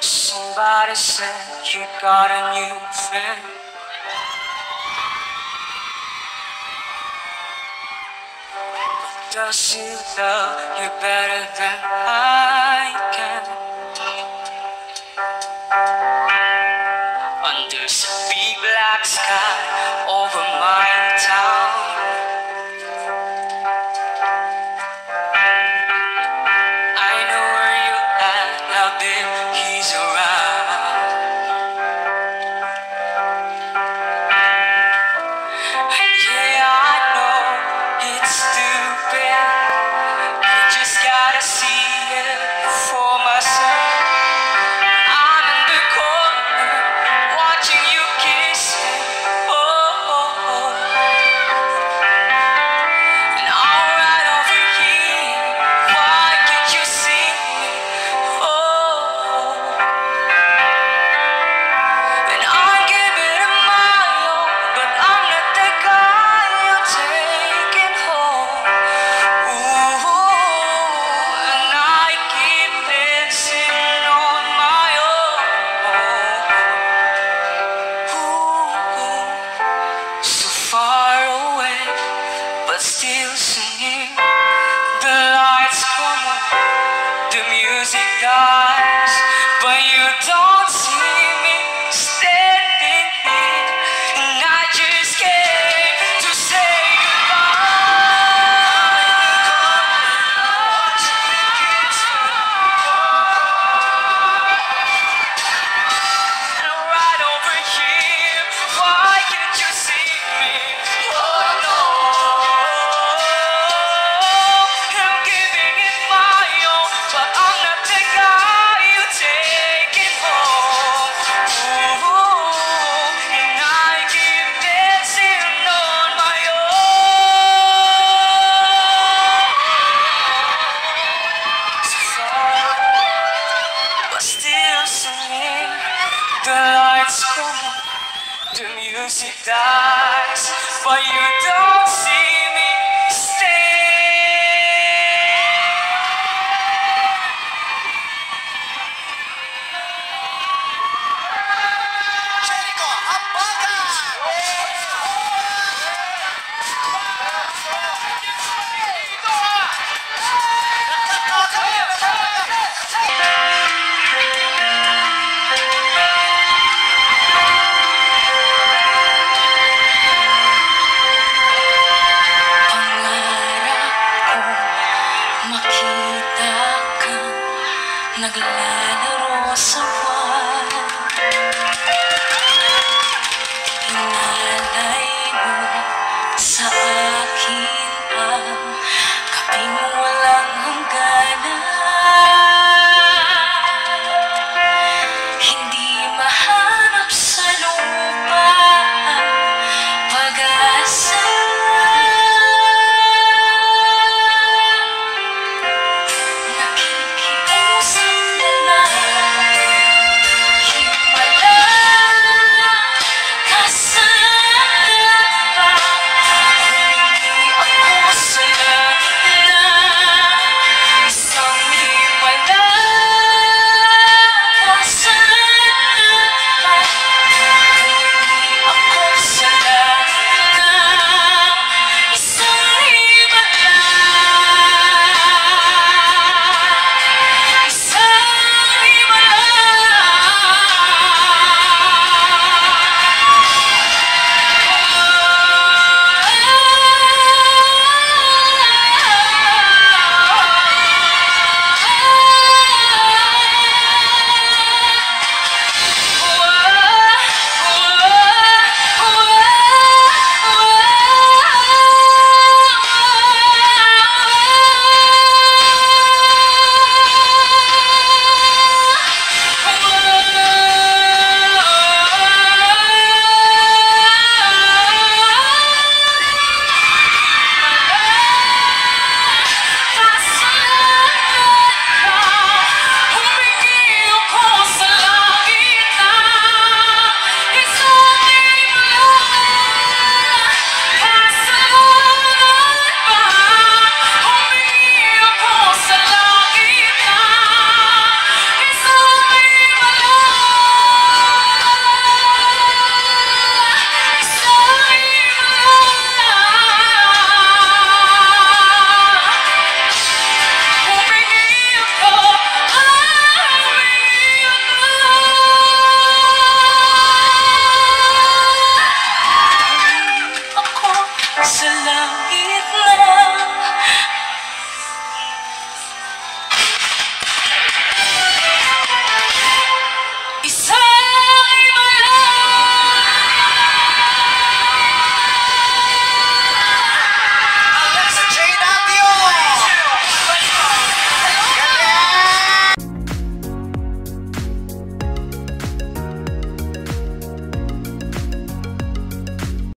Somebody said you got a new friend. Does she love you better than I? guys, but you don't see. The lights go out, the music dies, but you don't see. naglalaro sa buhay